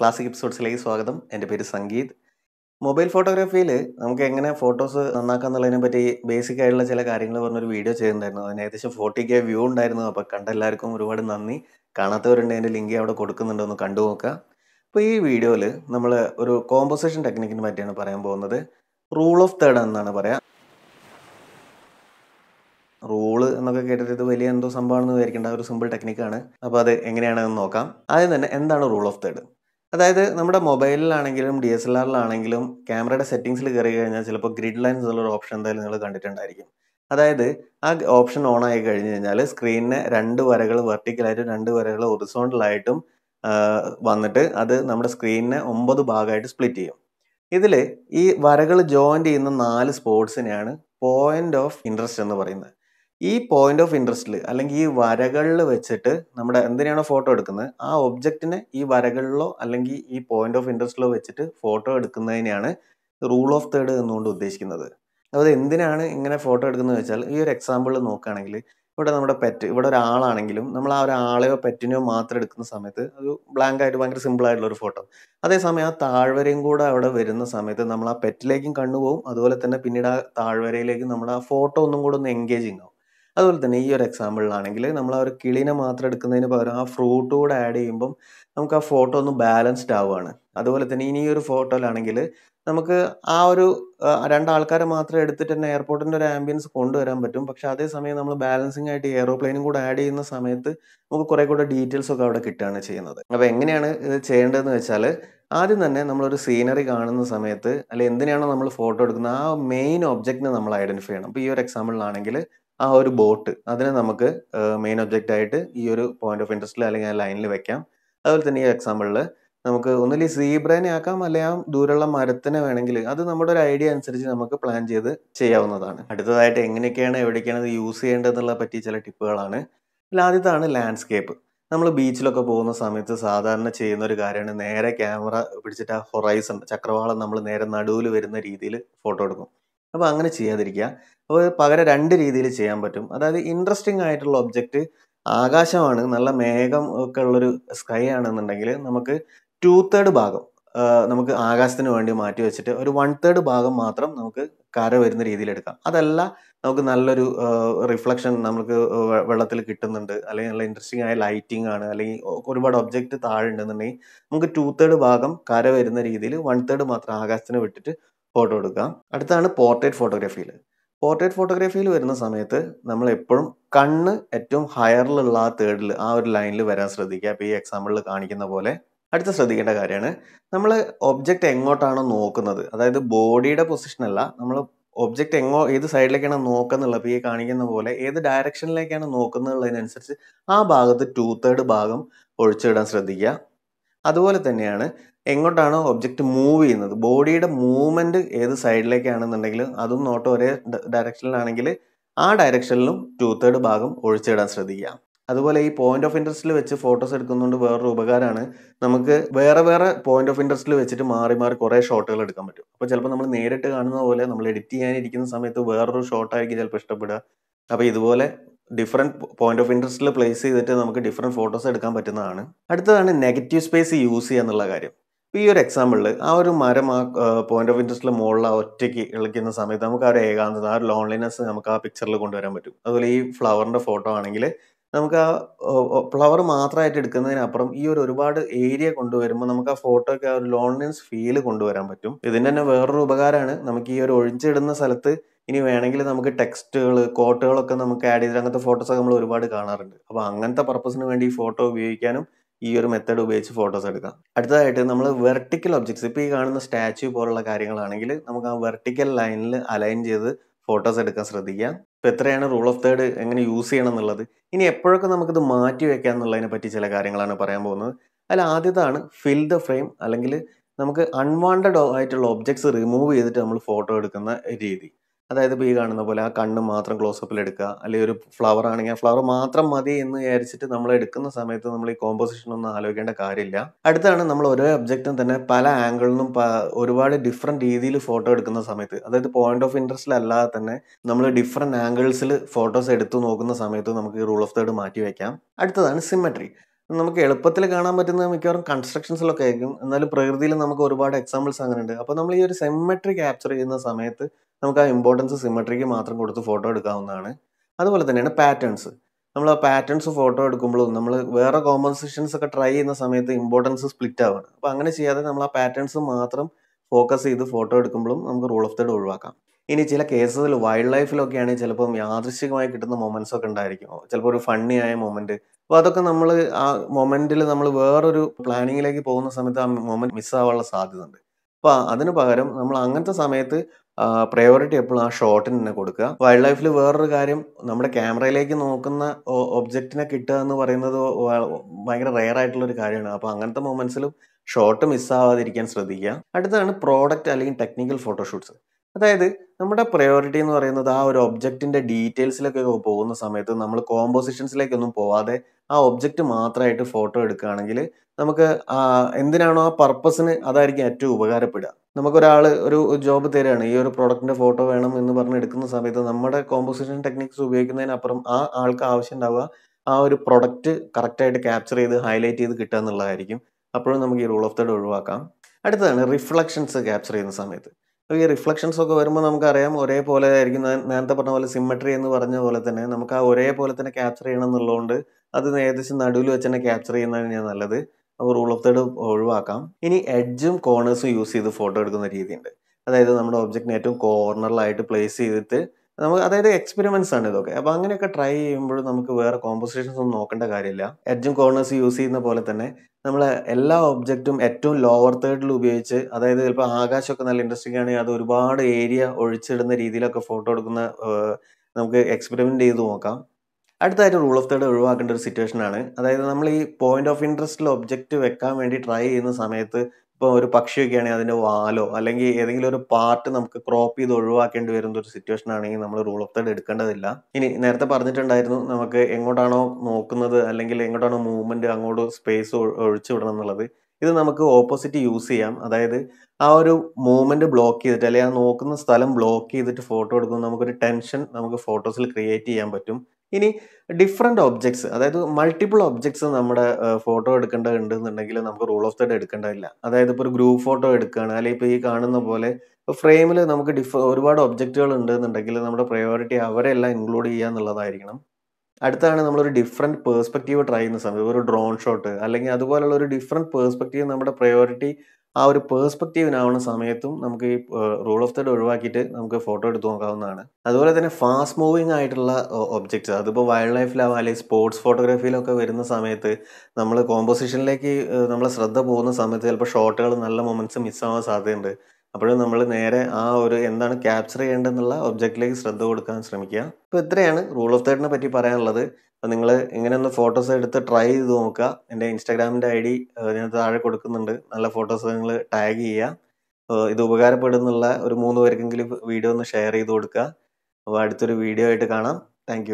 Classic എപ്പിസോഡ്സിലേക്ക് സ്വാഗതം. എന്റെ പേര് സംഗീത്. മൊബൈൽ ഫോട്ടോഗ്രാഫിയിൽ നമുക്ക് എങ്ങനെ ഫോട്ടോസ് നന്നാക്കാം എന്നുള്ളതിനെ പറ്റി ബേസിക് ആയിട്ടുള്ള ചില കാര്യങ്ങൾ പറഞ്ഞൊരു വീഡിയോ ചെയ്യുന്നുണ്ടായിരുന്നു അതിന് ഏകദേശം ഫോർട്ടി കെ വ്യൂ ഉണ്ടായിരുന്നു. അപ്പോൾ കണ്ട എല്ലാവർക്കും ഒരുപാട് നന്ദി. കാണാത്തവരുണ്ട് അതിന്റെ ലിങ്ക് അവിടെ കൊടുക്കുന്നുണ്ടോ. ഒന്ന് കണ്ടു നോക്കുക. അപ്പോൾ ഈ വീഡിയോയിൽ നമ്മൾ ഒരു കോമ്പോസിഷൻ ടെക്നിക്കിനെ പറ്റിയാണ് പറയാൻ പോകുന്നത്. റൂൾ ഓഫ് തേർഡ് എന്നാണ് പറയാം. റൂൾ എന്നൊക്കെ കേട്ടിട്ട് ഇത് വലിയ എന്തോ സംഭവമാണെന്ന് വിചാരിക്കേണ്ട ഒരു സിമ്പിൾ ടെക്നിക്കാണ് അപ്പോൾ അത് എങ്ങനെയാണെന്ന് നോക്കാം. ആദ്യം തന്നെ എന്താണ് റൂൾ ഓഫ് തേർഡ് അതായത് നമ്മുടെ മൊബൈലിലാണെങ്കിലും ഡി എസ് എൽ ആറിലാണെങ്കിലും ക്യാമറയുടെ സെറ്റിങ്സിൽ കയറി കഴിഞ്ഞാൽ ചിലപ്പോൾ ഗ്രിഡ് ലൈൻസ് ഉള്ളൊരു ഓപ്ഷൻ എന്തായാലും നിങ്ങൾ കണ്ടിട്ടുണ്ടായിരിക്കും. അതായത് ആ ഓപ്ഷൻ ഓൺ ആയി കഴിഞ്ഞ് കഴിഞ്ഞാൽ സ്ക്രീനിന് രണ്ട് വരകൾ വെർട്ടിക്കലായിട്ടും രണ്ട് വരകൾ ഒറിസോണ്ടലായിട്ടും വന്നിട്ട് അത് നമ്മുടെ സ്ക്രീനിനെ ഒമ്പത് ഭാഗമായിട്ട് സ്പ്ലിറ്റ് ചെയ്യും. ഇതിൽ ഈ വരകൾ ജോയിൻ ചെയ്യുന്ന നാല് സ്പോർട്സിനെയാണ് പോയിന്റ് ഓഫ് ഇൻട്രസ്റ്റ് എന്ന് പറയുന്നത്. ഈ പോയിന്റ് ഓഫ് ഇൻട്രസ്റ്റിൽ അല്ലെങ്കിൽ ഈ വരകളിൽ വെച്ചിട്ട് നമ്മുടെ എന്തിനാണോ ഫോട്ടോ എടുക്കുന്നത് ആ ഒബ്ജക്റ്റിനെ ഈ വരകളിലോ അല്ലെങ്കിൽ ഈ പോയിന്റ് ഓഫ് ഇൻട്രസ്റ്റിലോ വെച്ചിട്ട് ഫോട്ടോ എടുക്കുന്നതിനെയാണ് റൂൾ ഓഫ് തേർഡ് എന്നുകൊണ്ട് ഉദ്ദേശിക്കുന്നത്. അത് എന്തിനാണ് ഇങ്ങനെ ഫോട്ടോ എടുക്കുന്നത് വെച്ചാൽ ഈ ഒരു എക്സാമ്പിൾ നോക്കുകയാണെങ്കിൽ ഇവിടെ നമ്മുടെ പെറ്റ് ഇവിടെ ഒരാളാണെങ്കിലും നമ്മൾ ആ ഒരാളെയോ പെറ്റിനെയോ മാത്രം എടുക്കുന്ന സമയത്ത് ഒരു ബ്ലാങ്ക് ആയിട്ട് ഭയങ്കര സിമ്പിൾ ആയിട്ടുള്ള ഒരു ഫോട്ടോ അതേസമയം ആ താഴ്വരയും കൂടെ അവിടെ വരുന്ന സമയത്ത് നമ്മൾ ആ പെറ്റിലേക്കും കണ്ണുപോകും അതുപോലെ തന്നെ പിന്നീട് ആ താഴ്വരയിലേക്കും നമ്മൾ ആ ഫോട്ടോ ഒന്നും കൂടെ ഒന്ന് എൻഗേജിങ് ആവും അതുപോലെ തന്നെ ഈ ഒരു എക്സാമ്പിളിലാണെങ്കിൽ നമ്മൾ ആ ഒരു കിളിനെ മാത്രം എടുക്കുന്നതിന് പകരം ആ ഫ്രൂട്ട് കൂടെ ആഡ് ചെയ്യുമ്പം നമുക്ക് ആ ഫോട്ടോ ഒന്ന് ബാലൻസ്ഡ് ആവുകയാണ്. അതുപോലെ തന്നെ ഇനി ഈ ഒരു ഫോട്ടോയിലാണെങ്കിൽ നമുക്ക് ആ ഒരു രണ്ടാൾക്കാരെ മാത്രം എടുത്തിട്ട് തന്നെ എയർപോർട്ടിന്റെ ഒരു ആംബിയൻസ് കൊണ്ടുവരാൻ പറ്റും. പക്ഷെ അതേസമയം നമ്മൾ ബാലൻസിങ് ആയിട്ട് എയറോപ്ലെയിനും കൂടെ ആഡ് ചെയ്യുന്ന സമയത്ത് നമുക്ക് കുറേ കൂടെ ഡീറ്റെയിൽസ് ഒക്കെ അവിടെ കിട്ടുകയാണ് ചെയ്യുന്നത്. അപ്പോൾ എങ്ങനെയാണ് ഇത് ചെയ്യേണ്ടതെന്ന് വെച്ചാൽ ആദ്യം തന്നെ നമ്മളൊരു സീനറി കാണുന്ന സമയത്ത് അല്ലെ എന്തിനാണോ നമ്മൾ ഫോട്ടോ എടുക്കുന്നത് ആ മെയിൻ ഒബ്ജക്റ്റിനെ നമ്മൾ ഐഡന്റിഫൈ ചെയ്യണം. അപ്പോൾ ഈ ഒരു എക്സാമ്പിളിലാണെങ്കിൽ ആ ഒരു ബോട്ട് അതിനെ നമുക്ക് മെയിൻ ഒബ്ജക്റ്റ് ആയിട്ട് ഈ ഒരു പോയിന്റ് ഓഫ് ഇൻട്രസ്റ്റിൽ അല്ലെങ്കിൽ ആ ലൈനിൽ വെക്കാം. അതുപോലെ തന്നെ ഈ എക്സാമ്പിളിൽ നമുക്ക് ഒന്നുകിൽ സീബ്രേനെ ആക്കാം അല്ലെങ്കിൽ ആ ദൂരമുള്ള മരത്തിനെ വേണമെങ്കിൽ. അത് നമ്മുടെ ഒരു ഐഡിയ അനുസരിച്ച് നമുക്ക് പ്ലാൻ ചെയ്ത് ചെയ്യാവുന്നതാണ്. അടുത്തതായിട്ട് എങ്ങനെയൊക്കെയാണ് എവിടേക്കാണ് ഇത് യൂസ് ചെയ്യേണ്ടതെന്നുള്ള പറ്റിയ ചില ടിപ്പുകളാണ്. ഇതിൽ ആദ്യത്താണ് ലാൻഡ്സ്കേപ്പ് നമ്മൾ ബീച്ചിലൊക്കെ പോകുന്ന സമയത്ത് സാധാരണ ചെയ്യുന്ന ഒരു കാര്യമാണ് നേരെ ക്യാമറ പിടിച്ചിട്ട് ആ ഹൊറൈസൺ ചക്രവാളം നമ്മൾ നേരെ നടുവിൽ വരുന്ന രീതിയിൽ ഫോട്ടോ എടുക്കും. അപ്പോൾ അങ്ങനെ ചെയ്യാതിരിക്കുക. അപ്പോൾ പകരം രണ്ട് രീതിയിൽ ചെയ്യാൻ പറ്റും. അതായത് ഇൻട്രസ്റ്റിംഗ് ആയിട്ടുള്ള ഒബ്ജക്റ്റ് ആകാശമാണ് നല്ല മേഘം ഒക്കെ ഉള്ളൊരു സ്കൈ ആണെന്നുണ്ടെങ്കിൽ നമുക്ക് ടു തേർഡ് ഭാഗം നമുക്ക് ആകാശത്തിന് വേണ്ടി മാറ്റി വെച്ചിട്ട് ഒരു വൺ തേർഡ് ഭാഗം മാത്രം നമുക്ക് കര വരുന്ന രീതിയിൽ എടുക്കാം. അതല്ല നമുക്ക് നല്ലൊരു റിഫ്ലക്ഷൻ നമുക്ക് വെള്ളത്തിൽ കിട്ടുന്നുണ്ട്. അല്ലെങ്കിൽ നല്ല ഇൻട്രസ്റ്റിംഗ് ആയ ലൈറ്റിംഗ് ആണ്. അല്ലെങ്കിൽ ഒരുപാട് ഒബ്ജക്റ്റ് താഴെ ഉണ്ടെന്നുണ്ടെങ്കിൽ നമുക്ക് ടു തേർഡ് ഭാഗം കര വരുന്ന രീതിയിൽ വൺ തേർഡ് മാത്രം ആകാശത്തിന് വിട്ടിട്ട് ഫോട്ടോ എടുക്കാം. അടുത്താണ് പോർട്രേറ്റ് ഫോട്ടോഗ്രാഫിയിൽ പോർട്രേറ്റ് ഫോട്ടോഗ്രാഫിയിൽ വരുന്ന സമയത്ത് നമ്മൾ എപ്പോഴും കണ്ണ് ഏറ്റവും ഹയറിലുള്ള ആ തേർഡിൽ ആ ഒരു ലൈനിൽ വരാൻ ശ്രദ്ധിക്കുക. അപ്പോൾ ഈ എക്സാമ്പിളിൽ കാണിക്കുന്ന പോലെ അടുത്ത ശ്രദ്ധിക്കേണ്ട കാര്യമാണ്. നമ്മൾ ഒബ്ജക്റ്റ് എങ്ങോട്ടാണോ നോക്കുന്നത് അതായത് ബോഡിയുടെ പൊസിഷൻ അല്ല നമ്മൾ ഒബ്ജക്റ്റ് എങ്ങോ ഏത് സൈഡിലേക്കാണ് നോക്കുന്നുള്ളത്? അപ്പോൾ ഈ കാണിക്കുന്ന പോലെ ഏത് ഡയറക്ഷനിലേക്കാണ് നോക്കുന്നുള്ളതിനനുസരിച്ച് ആ ഭാഗത്ത് ടു തേർഡ് ഭാഗം ഒഴിച്ചിടാൻ ശ്രദ്ധിക്കുക. അതുപോലെ തന്നെയാണ് എങ്ങോട്ടാണോ ഒബ്ജക്റ്റ് മൂവ് ചെയ്യുന്നത്. ബോഡിയുടെ മൂവ്മെന്റ് ഏത് സൈഡിലേക്കാണെന്നുണ്ടെങ്കിൽ അതും നോട്ട് ഒരേ ഡയറക്ഷനിലാണെങ്കിൽ ആ ഡയറക്ഷനിലും ടു തേർഡ് ഭാഗം ഒഴിച്ചിടാൻ ശ്രദ്ധിക്കുക. അതുപോലെ ഈ പോയിന്റ് ഓഫ് ഇൻട്രസ്റ്റിൽ വെച്ച് ഫോട്ടോസ് എടുക്കുന്നതുകൊണ്ട് വേറൊരു ഉപകാരമാണ് നമുക്ക് വേറെ വേറെ പോയിന്റ് ഓഫ് ഇൻട്രസ്റ്റിൽ വെച്ചിട്ട് മാറി മാറി കുറേ ഷോട്ടുകൾ എടുക്കാൻ പറ്റും. അപ്പോൾ ചിലപ്പോൾ നമ്മൾ നേരിട്ട് കാണുന്ന പോലെ നമ്മൾ എഡിറ്റ് ചെയ്യാനിരിക്കുന്ന സമയത്ത് വേറൊരു ഷോട്ടായിരിക്കും ചിലപ്പോൾ ഇഷ്ടപ്പെടുക. അപ്പോൾ ഇതുപോലെ ഡിഫറെന്റ് പോയിന്റ് ഓഫ് ഇൻട്രസ്റ്റിൽ പ്ലേസ് ചെയ്തിട്ട് നമുക്ക് ഡിഫറെന്റ് ഫോട്ടോസ് എടുക്കാൻ പറ്റുന്നതാണ്. അടുത്തതാണ് നെഗറ്റീവ് സ്പേസ് യൂസ് ചെയ്യുക എന്നുള്ള കാര്യം. ഈ ഒരു എക്സാമ്പിളിൽ ആ ഒരു മരം ആ പോയിന്റ് ഓഫ് ഇൻട്രസ്റ്റിൽ മുകളിൽ ഒറ്റയ്ക്ക് ഇളിക്കുന്ന സമയത്ത് നമുക്ക് ആ ഒരു ഏകാന്തത ആ ഒരു ലോൺലിനെസ് നമുക്ക് ആ പിക്ചറിൽ കൊണ്ടുവരാൻ പറ്റും. അതുപോലെ ഈ ഫ്ലവറിന്റെ ഫോട്ടോ ആണെങ്കിൽ നമുക്ക് ആ ഫ്ലവർ മാത്രമായിട്ട് എടുക്കുന്നതിനപ്പുറം ഈ ഒരു ഒരുപാട് ഏരിയ കൊണ്ടുവരുമ്പോൾ നമുക്ക് ആ ഫോട്ടോയ്ക്ക് ആ ഒരു ലോൺലിനെസ് ഫീൽ കൊണ്ടുവരാൻ പറ്റും. ഇതിന്റെ തന്നെ വേറൊരു ഉപകാരമാണ്. നമുക്ക് ഈ ഒരു ഒഴിച്ചിടുന്ന സ്ഥലത്ത് ഇനി വേണമെങ്കിൽ നമുക്ക് ടെക്സ്റ്റുകൾ കോട്ടുകളൊക്കെ നമുക്ക് ആഡ് ചെയ്ത് അങ്ങനത്തെ ഫോട്ടോസ് നമ്മൾ ഒരുപാട് കാണാറുണ്ട്. അപ്പോൾ അങ്ങനത്തെ പർപ്പസിന് വേണ്ടി ഈ ഫോട്ടോ ഉപയോഗിക്കാനും ഈ ഒരു മെത്തേഡ് ഉപയോഗിച്ച് ഫോട്ടോസ് എടുക്കാം. അടുത്തതായിട്ട് നമ്മൾ വെർട്ടിക്കൽ ഒബ്ജക്ട്സ് ഇപ്പോൾ ഈ കാണുന്ന സ്റ്റാച്യു പോലുള്ള കാര്യങ്ങളാണെങ്കിൽ നമുക്ക് ആ വെർട്ടിക്കൽ ലൈനിൽ അലൈൻ ചെയ്ത് ഫോട്ടോസ് എടുക്കാൻ ശ്രദ്ധിക്കാം. ഇപ്പോൾ എത്രയാണ് റൂൾ ഓഫ് തേർഡ് എങ്ങനെ യൂസ് ചെയ്യണം എന്നുള്ളത്? ഇനി എപ്പോഴൊക്കെ നമുക്കിത് മാറ്റി വെക്കാം എന്നുള്ളതിനെ പറ്റി ചില കാര്യങ്ങളാണ് പറയാൻ പോകുന്നത്. അതിൽ ആദ്യത്താണ് ഫിൽ ദ ഫ്രെയിം അല്ലെങ്കിൽ നമുക്ക് അൺവാണ്ടഡ് ആയിട്ടുള്ള ഒബ്ജക്ട്സ് റിമൂവ് ചെയ്തിട്ട് നമ്മൾ ഫോട്ടോ എടുക്കുന്ന രീതി. അതായത് ഈ കാണുന്ന പോലെ ആ കണ്ണ് മാത്രം ക്ലോസപ്പിൽ എടുക്കുക. അല്ലെങ്കിൽ ഒരു ഫ്ലവർ ആണെങ്കിൽ ആ ഫ്ലവർ മാത്രം മതി എന്ന് വിചാരിച്ചിട്ട് നമ്മൾ എടുക്കുന്ന സമയത്ത് നമ്മൾ ഈ കോമ്പോസിഷൻ ഒന്നും ആലോചിക്കേണ്ട കാര്യമില്ല. അടുത്താണ് നമ്മൾ ഓരോ ഒബ്ജക്റ്റും തന്നെ പല നിന്നും ഒരുപാട് ഡിഫറെന്റ് രീതിയിൽ ഫോട്ടോ എടുക്കുന്ന സമയത്ത്. അതായത് പോയിന്റ് ഓഫ് ഇൻട്രസ്റ്റിൽ അല്ലാതെ തന്നെ നമ്മൾ ഡിഫറെന്റ് ആംഗിൾസിൽ ഫോട്ടോസ് എടുത്തു നോക്കുന്ന സമയത്ത് നമുക്ക് റൂൾ ഓഫ് തേർഡ് മാറ്റി വയ്ക്കാം അടുത്തതാണ് സിമ്മട്രി നമുക്ക് എളുപ്പത്തിൽ കാണാൻ പറ്റുന്ന മിക്കവാറും കൺസ്ട്രക്ഷൻസിലൊക്കെ ആയിരിക്കും. എന്നാലും പ്രകൃതിയിൽ നമുക്ക് ഒരുപാട് എക്സാമ്പിൾസ് അങ്ങനെ ഉണ്ട് അപ്പോൾ നമ്മൾ ഈ ഒരു സെമ്മെട്രി ക്യാപ്ചർ ചെയ്യുന്ന സമയത്ത് നമുക്ക് ആ ഇമ്പോർട്ടൻസ് സിമെട്രിക്ക് മാത്രം കൊടുത്ത് ഫോട്ടോ എടുക്കാവുന്നതാണ്. അതുപോലെ തന്നെയാണ് പാറ്റേൺസ് നമ്മൾ ആ പാറ്റേൺസ് ഫോട്ടോ എടുക്കുമ്പോഴും നമ്മൾ വേറെ കോമ്പൻസേഷൻസ് ഒക്കെ ട്രൈ ചെയ്യുന്ന സമയത്ത് ഇമ്പോർട്ടൻസ് സ്പ്ലിറ്റ് ആവുകയാണ് അപ്പോൾ അങ്ങനെ ചെയ്യാതെ നമ്മൾ ആ പാറ്റേൺസ് മാത്രം ഫോക്കസ് ചെയ്ത് ഫോട്ടോ എടുക്കുമ്പോഴും നമുക്ക് റൂൾ ഓഫ് തേഡ് ഒഴിവാക്കാം. ഇനി ചില കേസുകൾ വൈൽഡ് ലൈഫിലൊക്കെ ആണെങ്കിൽ ചിലപ്പം യാദൃശ്ചികമായി കിട്ടുന്ന മൊമെന്റ്സ് ഒക്കെ ഉണ്ടായിരിക്കും. ചിലപ്പോൾ ഒരു ഫണ്ണി ആയ മൊമെന്റ് അപ്പോൾ അതൊക്കെ നമ്മൾ ആ മൊമെന്റിൽ നമ്മൾ വേറൊരു പ്ലാനിങ്ങിലേക്ക് പോകുന്ന സമയത്ത് ആ മൊമെന്റ് മിസ്സാവാനുള്ള സാധ്യത ഉണ്ട് അപ്പോൾ അതിന് പകരം നമ്മൾ അങ്ങനത്തെ സമയത്ത് പ്രയോറിറ്റി എപ്പോഴും ആ ഷോട്ടിന് തന്നെ കൊടുക്കുക. വൈൽഡ് ലൈഫിൽ വേറൊരു കാര്യം നമ്മുടെ ക്യാമറയിലേക്ക് നോക്കുന്ന ഒബ്ജക്റ്റിനെ കിട്ടുക എന്ന് പറയുന്നത് ഭയങ്കര റെയർ ആയിട്ടുള്ള ഒരു കാര്യമാണ്. അപ്പോൾ അങ്ങനത്തെ മൊമെന്റ്സിലും ഷോട്ട് മിസ്സാവാതിരിക്കാൻ ശ്രദ്ധിക്കുക. അടുത്താണ് പ്രോഡക്റ്റ് അല്ലെങ്കിൽ ടെക്നിക്കൽ ഫോട്ടോഷൂട്ട്സ് അതായത് നമ്മുടെ പ്രയോറിറ്റി എന്ന് പറയുന്നത് ആ ഒരു ഒബ്ജക്റ്റിന്റെ ഡീറ്റെയിൽസിലൊക്കെ പോകുന്ന സമയത്ത് നമ്മൾ കോമ്പോസിഷൻസിലേക്കൊന്നും പോവാതെ ആ ഒബ്ജക്റ്റ് മാത്രമായിട്ട് ഫോട്ടോ എടുക്കുകയാണെങ്കിൽ നമുക്ക് എന്തിനാണോ ആ പർപ്പസിന് അതായിരിക്കും ഏറ്റവും ഉപകാരപ്പെടുക. നമുക്കൊരാൾ ഒരു ജോബ് തരികയാണ് ഈ ഒരു പ്രോഡക്റ്റിന്റെ ഫോട്ടോ വേണം എന്ന് പറഞ്ഞ് എടുക്കുന്ന സമയത്ത് നമ്മുടെ കോമ്പോസിഷൻ ടെക്നിക്സ് ഉപയോഗിക്കുന്നതിനപ്പുറം ആ ആൾക്ക് ആവശ്യം ഉണ്ടാവുക ആ ഒരു പ്രൊഡക്റ്റ് കറക്റ്റായിട്ട് ക്യാപ്ചർ ചെയ്ത് ഹൈലൈറ്റ് ചെയ്ത് കിട്ടുക എന്നുള്ളതായിരിക്കും. അപ്പോഴും നമുക്ക് ഈ റൂൾ ഓഫ് തേർഡ് ഒഴിവാക്കാം. അടുത്തതാണ് റിഫ്ലക്ഷൻസ് ക്യാപ്ചർ ചെയ്യുന്ന സമയത്ത്. ഈ റിഫ്ലക്ഷൻസ് ഒക്കെ വരുമ്പോൾ നമുക്കറിയാം ഒരേപോലെ ആയിരിക്കും. നേരത്തെ പറഞ്ഞ പോലെ സിമ്മട്രി എന്ന് പറഞ്ഞ പോലെ തന്നെ നമുക്ക് ആ ഒരേപോലെ തന്നെ ക്യാപ്ചർ ചെയ്യണം എന്നുള്ളതുകൊണ്ട് അത് ഏകദേശം നടുവിൽ വെച്ച് തന്നെ ക്യാപ്ചർ ചെയ്യുന്നതാണ് ഞാൻ നല്ലത്. അപ്പോൾ റൂൾ ഓഫ് തേർഡ് ഒഴിവാക്കാം. ഇനി എഡ്ജും കോർണേഴ്സും യൂസ് ചെയ്ത് ഫോട്ടോ എടുക്കുന്ന രീതിയുണ്ട്. അതായത് നമ്മുടെ ഒബ്ജക്റ്റിന് ഏറ്റവും കോർണറിലായിട്ട് പ്ലേസ് ചെയ്തിട്ട് നമുക്ക് അതായത് എക്സ്പെരിമെന്റ്സ് ആണ് ഇതൊക്കെ. അപ്പോൾ അങ്ങനെയൊക്കെ ട്രൈ ചെയ്യുമ്പോൾ നമുക്ക് വേറെ കോമ്പോസിഷൻസ് ഒന്നും നോക്കേണ്ട കാര്യമില്ല. എഡ്ജും കോർണേഴ്സ് യൂസ് ചെയ്യുന്ന പോലെ തന്നെ നമ്മൾ എല്ലാ ഒബ്ജക്റ്റും ഏറ്റവും ലോവർ തേർഡിൽ ഉപയോഗിച്ച് അതായത് ചിലപ്പോൾ ആകാശമൊക്കെ നല്ല ഇൻട്രസ്റ്റിംഗ് ആണെങ്കിൽ അത് ഒരുപാട് ഏരിയ ഒഴിച്ചിടുന്ന രീതിയിലൊക്കെ ഫോട്ടോ എടുക്കുന്ന നമുക്ക് എക്സ്പെരിമെന്റ് ചെയ്ത് നോക്കാം. അടുത്തായിട്ട് റൂൾ ഓഫ് തേർഡ് ഒഴിവാക്കേണ്ട ഒരു സിറ്റുവേഷൻ ആണ്. അതായത് നമ്മൾ ഈ പോയിന്റ് ഓഫ് ഇൻട്രസ്റ്റിൽ ഒബ്ജക്റ്റ് വെക്കാൻ വേണ്ടി ട്രൈ ചെയ്യുന്ന സമയത്ത് ഇപ്പോൾ ഒരു പക്ഷിയൊക്കെ ആണെങ്കിൽ അതിന്റെ വാലോ അല്ലെങ്കിൽ ഏതെങ്കിലും ഒരു പാർട്ട് നമുക്ക് ക്രോപ്പ് ചെയ്ത് ഒഴിവാക്കേണ്ടി വരുന്ന ഒരു സിറ്റുവേഷൻ ആണെങ്കിൽ നമ്മൾ റൂൾ ഓഫ് തേർഡ് എടുക്കേണ്ടതില്ല. ഇനി നേരത്തെ പറഞ്ഞിട്ടുണ്ടായിരുന്നു നമുക്ക് എങ്ങോട്ടാണോ നോക്കുന്നത് അല്ലെങ്കിൽ എങ്ങോട്ടാണോ മൂവ്മെന്റ് അങ്ങോട്ട് സ്പേസ് ഒഴിച്ചു വിടണം എന്നുള്ളത്. ഇത് നമുക്ക് ഓപ്പോസിറ്റ് യൂസ് ചെയ്യാം. അതായത് ആ ഒരു മൂവ്മെന്റ് ബ്ലോക്ക് ചെയ്തിട്ട് അല്ലെങ്കിൽ ആ നോക്കുന്ന സ്ഥലം ബ്ലോക്ക് ചെയ്തിട്ട് ഫോട്ടോ എടുക്കുമ്പോൾ നമുക്കൊരു ടെൻഷൻ നമുക്ക് ഫോട്ടോസിൽ ക്രിയേറ്റ് ചെയ്യാൻ പറ്റും. ഇനി ഡിഫറെന്റ് ഒബ്ജക്ട്സ് അതായത് മൾട്ടിപ്പിൾ ഒബ്ജക്ട്സ് നമ്മുടെ ഫോട്ടോ എടുക്കേണ്ടതുണ്ട് എന്നുണ്ടെങ്കിൽ നമുക്ക് റൂൾ ഓഫ് തേർഡ് എടുക്കേണ്ടതില്ല. അതായത് ഇപ്പോൾ ഒരു ഗ്രൂപ്പ് ഫോട്ടോ എടുക്കുകയാണ് അല്ലെങ്കിൽ ഇപ്പോൾ ഈ കാണുന്ന പോലെ ഇപ്പോൾ ഫ്രെയിമിൽ നമുക്ക് ഡിഫ ഒരുപാട് ഒബ്ജക്റ്റുകൾ ഉണ്ട് എന്നുണ്ടെങ്കിൽ നമ്മുടെ പ്രയോറിറ്റി അവരെല്ലാം ഇൻക്ലൂഡ് ചെയ്യുക എന്നുള്ളതായിരിക്കണം. അടുത്താണ് നമ്മളൊരു ഡിഫറെന്റ് പേഴ്സ്പെക്റ്റീവ് ട്രൈ ചെയ്യുന്ന സമയത്ത് ഒരു ഡ്രോൺ ഷോട്ട് അല്ലെങ്കിൽ അതുപോലുള്ള ഒരു ഡിഫറെന്റ് പേഴ്സ്പെക്റ്റീവ് നമ്മുടെ പ്രയോറിറ്റി ആ ഒരു പേഴ്സ്പെക്റ്റീവിനാവുന്ന സമയത്തും നമുക്ക് ഈ റൂൾ ഓഫ് തേർഡ് ഒഴിവാക്കിയിട്ട് നമുക്ക് ഫോട്ടോ എടുത്ത് നോക്കാവുന്നതാണ്. അതുപോലെ തന്നെ ഫാസ്റ്റ് മൂവിങ് ആയിട്ടുള്ള ഒബ്ജക്ട്സ് അതിപ്പോൾ വൈൽഡ് ലൈഫിലാവാം അല്ലെങ്കിൽ സ്പോർട്സ് ഫോട്ടോഗ്രാഫിയിലൊക്കെ വരുന്ന സമയത്ത് നമ്മൾ കോമ്പോസിഷനിലേക്ക് നമ്മൾ ശ്രദ്ധ പോകുന്ന സമയത്ത് ചിലപ്പോൾ ഷോട്ടുകൾ നല്ല മൊമെന്റ്സ് മിസ്സാവാൻ സാധ്യതയുണ്ട്. അപ്പോഴും നമ്മൾ നേരെ ആ ഒരു എന്താണ് ക്യാപ്ചർ ചെയ്യേണ്ടതെന്നുള്ള ഒബ്ജക്റ്റിലേക്ക് ശ്രദ്ധ കൊടുക്കാൻ ശ്രമിക്കുക. അപ്പോൾ ഇത്രയാണ് റൂൾ ഓഫ് തേർഡിനെ പറ്റി പറയാനുള്ളത്. അപ്പോൾ നിങ്ങൾ ഇങ്ങനെ ഒന്ന് ഫോട്ടോസ് എടുത്ത് ട്രൈ ചെയ്ത് നോക്കുക. എന്റെ ഇൻസ്റ്റാഗ്രാമിന്റെ ഐ ഡി താഴെ കൊടുക്കുന്നുണ്ട്. നല്ല ഫോട്ടോസ് നിങ്ങൾ ടാഗ് ചെയ്യുക. ഇത് ഉപകാരപ്പെടുന്നുള്ള ഒരു മൂന്ന് പേർക്കെങ്കിലും വീഡിയോ ഒന്ന് ഷെയർ ചെയ്ത് കൊടുക്കുക. അപ്പോൾ അടുത്തൊരു വീഡിയോ ആയിട്ട് കാണാം. താങ്ക്